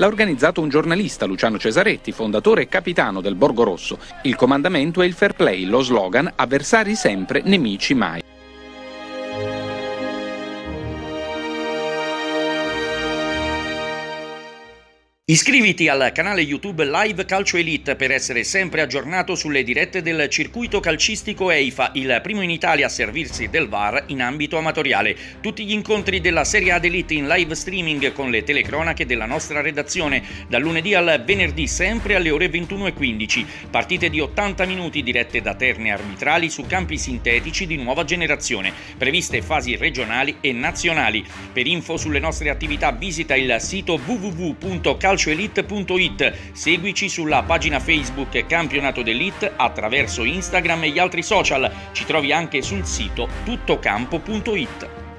L'ha organizzato un giornalista, Luciano Cesaretti, fondatore e capitano del Borgo Rosso. Il comandamento è il fair play, lo slogan avversari sempre, nemici mai. Iscriviti al canale YouTube Live Calcio Elite per essere sempre aggiornato sulle dirette del circuito calcistico EIFA, il primo in Italia a servirsi del VAR in ambito amatoriale. Tutti gli incontri della Serie A d'Elite in live streaming con le telecronache della nostra redazione, dal lunedì al venerdì sempre alle ore 21.15. Partite di 80 minuti dirette da terne arbitrali su campi sintetici di nuova generazione, previste fasi regionali e nazionali. Per info sulle nostre attività visita il sito www.calcio calcioelite.it. Seguici sulla pagina Facebook Campionato d'Elite attraverso Instagram e gli altri social. Ci trovi anche sul sito tuttocampo.it.